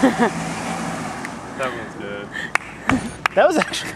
that one's good. That was actually.